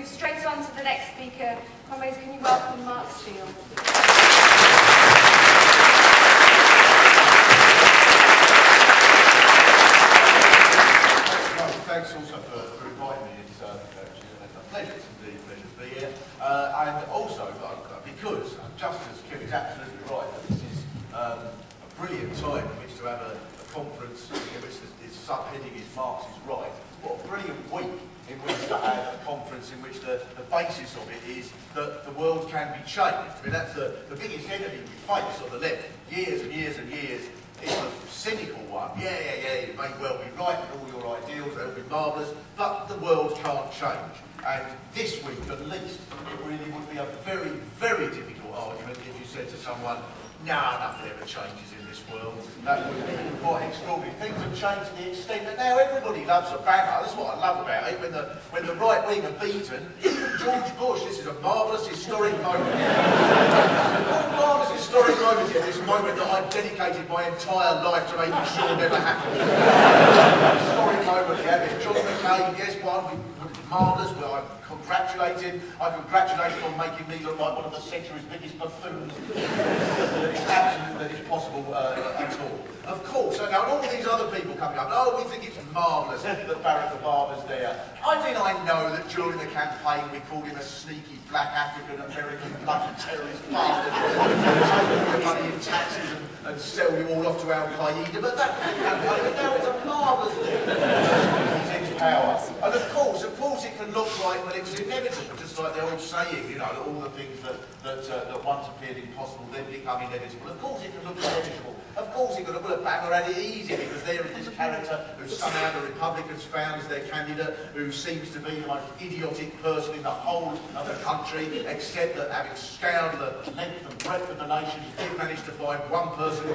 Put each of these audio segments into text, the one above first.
move straight on to the next speaker. Comrades, can you welcome Mark Steel? Thanks also for, for inviting me. It's uh, a pleasure, it's indeed pleasure to be here. Uh, and also, uh, because just as Kim is absolutely right, that this is um, a brilliant time in which to have a, a conference in which its subheading is Marx is right. What a brilliant week in which have a uh, conference in which the, the basis of it is that the world can be changed. I mean, that's the, the biggest enemy we face on the left. Years and years and years it's a cynical one. Yeah, yeah, yeah, you may well be right with all your ideals, they'll be marvellous, but the world can't change. And this week, at least, it really would be a very, very difficult argument if you said to someone, nah, nothing ever changes in this world. That would be quite extraordinary. Things have changed to the extent that now everybody loves a banner. That's what I love about it. When the, when the right wing are beaten, even George Bush, this is a marvellous historic moment. marvellous historic moment here, this moment that I've dedicated my entire life to making sure never happens. historic moment, yeah. There's John McCain, yes, one, marvellous, well, I'm congratulated. I congratulate him on making me look like one of the century's biggest buffoons. it's absolutely that it's possible uh, at all. Of course, and now all these other people coming up, oh, we think it's marvellous that Barack Obama's there. I mean, I know that during the campaign we called him a sneaky black African American bloody terrorist bastard. Take your money in taxes and, and sell you all off to Al Qaeda, but that campaign, now it's a marvellous thing power. And of course, of course it can look like, well, it was inevitable, just like the old saying, you know, that all the things that, that, uh, that once appeared impossible then become inevitable. Of course it can look inevitable. Of course he could look, well, Bama had it easy because there is this character who somehow the Republicans found as their candidate who seems to be the most idiotic person in the whole of the country, except that having scoured the length and breadth of the nation, he did manage to find one person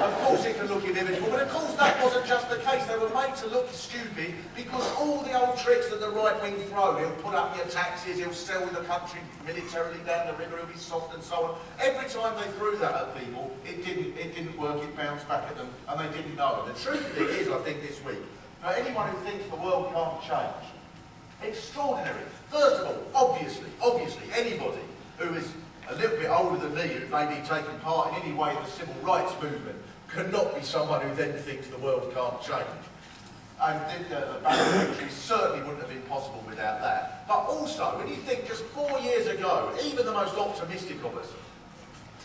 of course it can look inevitable, but of course that wasn't just the case. They were made to look stupid because all the old tricks that the right wing throw, he'll put up your taxes, he'll sell the country militarily down the river, he'll be soft and so on. Every time they threw that at people, it didn't, it didn't work, it bounced back at them, and they didn't know. And the truth of it is, I think this week, for anyone who thinks the world can't change, extraordinary. First of all, obviously, obviously, anybody who is a little bit older than me, who may be taking part in any way in the civil rights movement, cannot be someone who then thinks the world can't change. And the, the Barrow certainly wouldn't have been possible without that. But also, when you think just four years ago, even the most optimistic of us,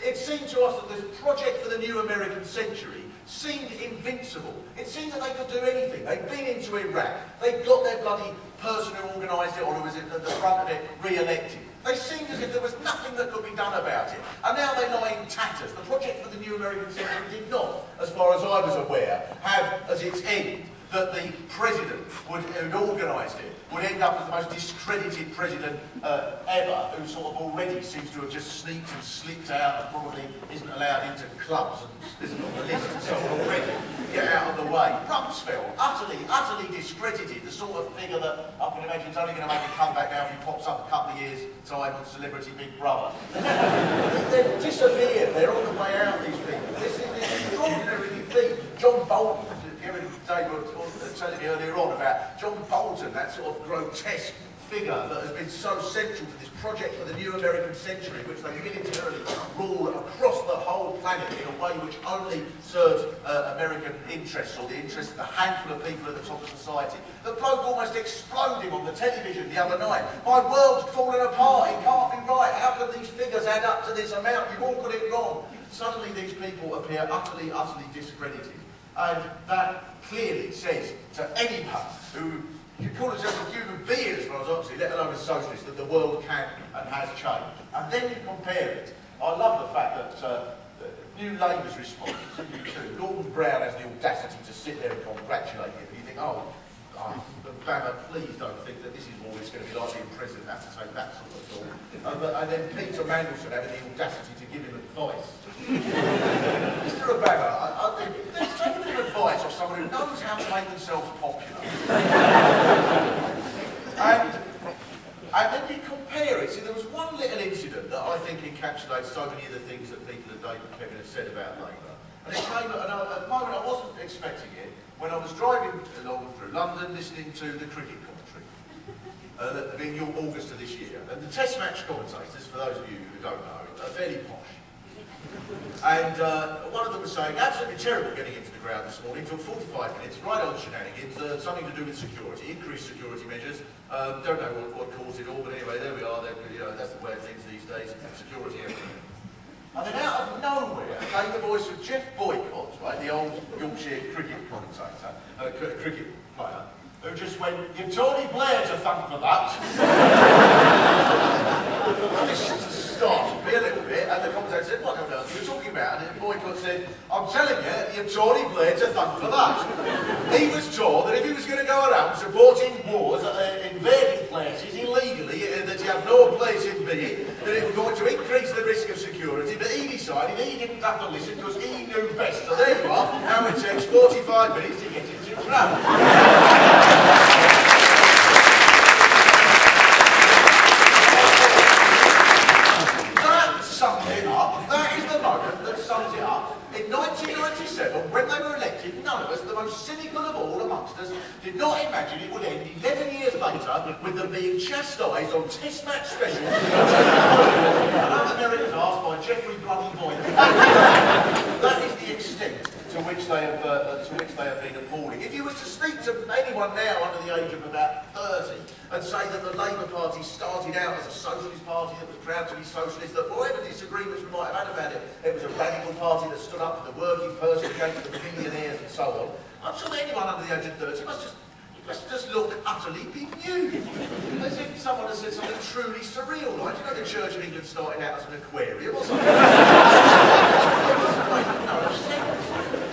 it seemed to us that this project for the new American century seemed invincible. It seemed that they could do anything. They'd been into Iraq. They'd got their bloody person who organised it, or who was at the front of it, re-elected. They seemed as if there was nothing that could be done about it. And now they lie in tatters. The project for the new American century did not, as far as I was aware, have as its end that the president would, who'd organised it would end up as the most discredited president uh, ever, who sort of already seems to have just sneaked and slipped out and probably isn't allowed into clubs and isn't on the list and so already. Get out of the way. Rumsfeld, utterly, utterly discredited, the sort of figure that I can imagine is only going to make a comeback now if he pops up a couple of years time on Celebrity Big Brother. They've disappeared. They're on the way out, these people. This is an extraordinary defeat. John Bolton Kevin Dave was telling me earlier on about John Bolton, that sort of grotesque figure that has been so central to this project for the new American century, which they militarily rule across the whole planet in a way which only serves uh, American interests or the interests of a handful of people at the top of society. The bloke almost exploding on the television the other night. My world's falling apart, it can't be right. How can these figures add up to this amount? You've all got it wrong. Suddenly these people appear utterly, utterly discredited. And that clearly says to anyone who can call himself a human being as far as obviously, let alone a socialist, that the world can and has changed. And then you compare it. I love the fact that uh, New Labour's response, you too, Gordon Brown has the audacity to sit there and congratulate him. You think, oh, oh Bama, please don't think that this is it's going to be like being president, have to take that sort of thought. Uh, but, and then Peter Mandelson having the audacity to give him advice. Mr Obama, I, think, let's take a bit of advice off someone who knows how to make themselves popular. and, and then you compare it. See, there was one little incident that I think encapsulates so many of the things that people at David Kevin have said about Labour. And it came at a moment I wasn't expecting it, when I was driving along through London listening to the cricket commentary. uh, in your August of this year. And the test match commentators, for those of you who don't know, are fairly posh. And uh, one of them was saying, absolutely terrible getting into the ground this morning, took 45 minutes, right on shenanigans, uh, something to do with security, increased security measures. Um, don't know what, what caused it all, but anyway, there we are, you know, that's the way of things these days, security everything. And then out of nowhere came the voice of Geoff Boycott, right, the old Yorkshire cricket commentator, uh, cr- cricket player, who just went, you've Tony Blair to thank for that. this startled me a little bit, and the commentator said, what on earth are you talking about? And Boycott said, I'm telling you, you've Tony Blair to thank for that. he was told that if he was going to go around supporting wars, uh, invading places illegally, uh, that you have no place in being, that it was going to increase the risk of security, but he decided he didn't have to listen because he knew best. So there you are, now uh, it takes 45 minutes to get into ground. That sums it up. That is the moment that sums it up. In 1997, when they were elected, none of us, the most cynical of all amongst us, did not imagine it would end 11 with them being chastised on test match specials. Another American asked by Jeffrey Bloody Boyd. that is the extent to which they have uh, to which they have been appalling. If you were to speak to anyone now under the age of about 30 and say that the Labour Party started out as a socialist party that was proud to be socialist, that whatever disagreements we might have had about it, it was a radical party that stood up for the working person against the millionaires and so on. I'm sure anyone under the age of 30 must just must just look utterly bemused. As if someone has said something truly surreal, like, you know, the Church of England started out as an aquarium or something.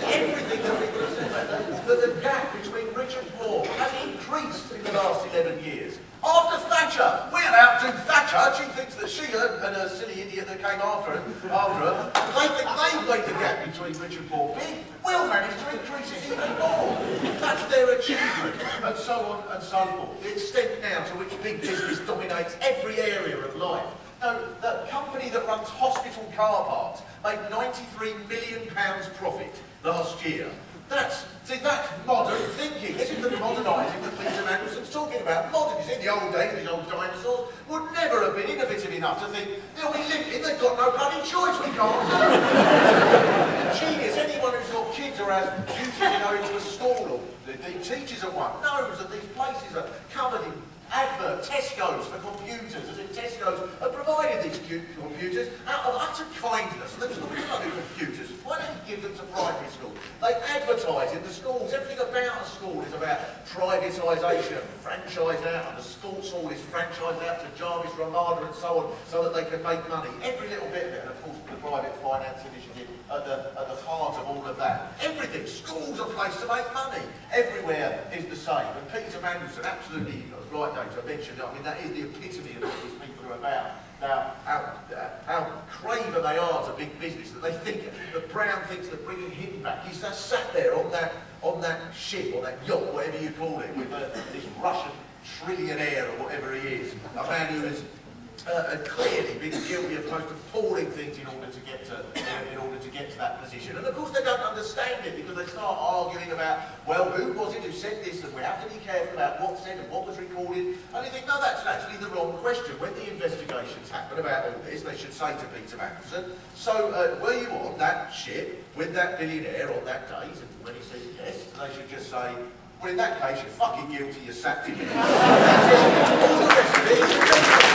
Everything that people have said about that, that the gap between rich and poor has increased in the last 11 years. After Thatcher, we allowed to Thatcher, she thinks that she and, and a silly idiot that came after her, after her they think they've made the gap between rich and poor big. We'll manage to increase it even more. That's their achievement, and so on and so forth. The extent now to which big business dominates every area of life. No, the company that runs hospital car parks made 93 million pounds profit last year. That's, see, that's modern thinking. This is the modernising that Peter Mandelson's talking about. Modernism, in the old days, these old dinosaurs would never have been innovative enough to think, they'll be living, they've got no bloody choice, we can't. Genius, anyone who's got kids or has duties to go into a school or the, the teachers at one knows that these places are covered in advert, Tesco's for computers, as if Tesco's have provided these computers out of utter kindness. And they just look at the computers. Why don't you give them to primary schools? They advertise in the schools. Everything about a school is about privatisation, franchised out, and the sports hall is franchised out to Jarvis Ramada and so on, so that they can make money. Every little bit of it, and of course the private finance initiative at the, at the heart of all of that. Everything. Schools are a place to make money. Everywhere is the same. And Peter Mandelson absolutely right though to mention that. I mean, that is the epitome of what these people are about. How, uh, how craven they are to big business, that they think, that Brown thinks that bringing him back, he's just sat there on that, on that ship, or that yacht, whatever you call it, with uh, this Russian trillionaire or whatever he is, a man who has uh, had clearly been guilty of most appalling things in order to get to in order to get to that position. And of course they don't understand it because they start arguing about, well, who was it who said this, and we have to be careful about what said and what was recorded. And you think, no, that's actually the wrong question. When the investigations happen about all this, they should say to Peter Mandelson, so uh, were you on that ship with that billionaire on that date? And when he says yes, they should just say, well, in that case, you're fucking guilty, you're sacked. All the